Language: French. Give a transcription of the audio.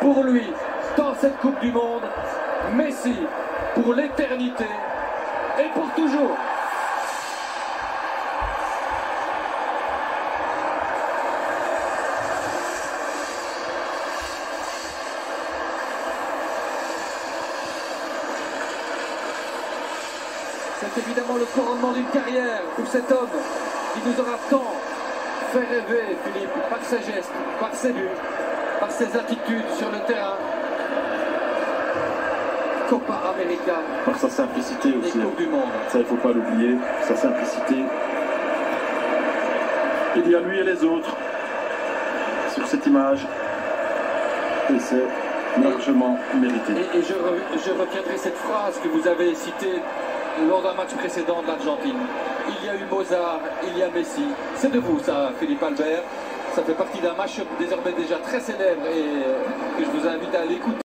pour lui dans cette Coupe du Monde. Messi pour l'éternité et pour toujours. C'est évidemment le couronnement d'une carrière pour cet homme qui nous aura tant fait rêver, Philippe, par ses gestes, par ses buts, par ses attitudes sur le terrain. Copa América, Par sa simplicité aussi. hein. Du Monde. Ça, il ne faut pas l'oublier, sa simplicité. Il y a lui et les autres sur cette image. Et c'est largement mérité. Et, et je, re- je retiendrai cette phrase que vous avez citée lors d'un match précédent de l'Argentine. Il y a eu Mozart, il y a Messi. C'est de vous ça, Philippe Albert. Ça fait partie d'un match désormais déjà très célèbre et que je vous invite à l'écouter.